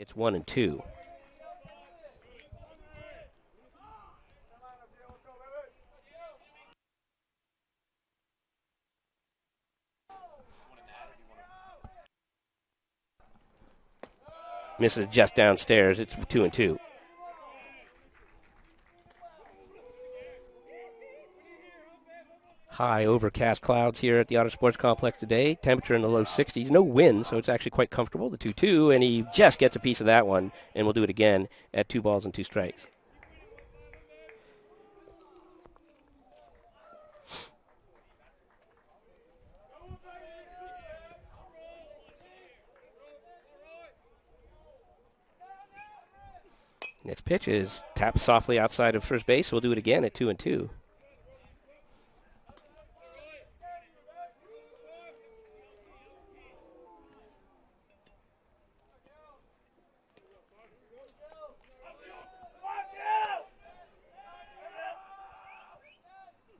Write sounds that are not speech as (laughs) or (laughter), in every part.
It's one and two. Misses just downstairs. It's two and two. High overcast clouds here at the Auto Sports Complex today. Temperature in the low 60s. No wind, so it's actually quite comfortable. The 2 2, and he just gets a piece of that one, and we'll do it again at two balls and two strikes. Next pitch is tapped softly outside of first base. We'll do it again at two and two.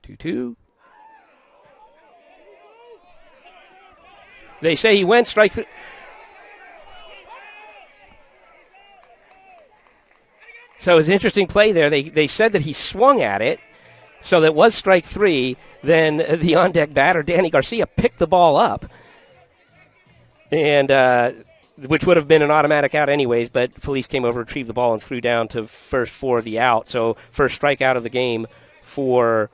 Two two. They say he went strike three. So it was an interesting play there. They, they said that he swung at it, so that was strike three. Then (laughs) the on deck batter, Danny Garcia, picked the ball up, and uh, which would have been an automatic out anyways. But Felice came over, retrieved the ball, and threw down to first for the out. So first strikeout of the game for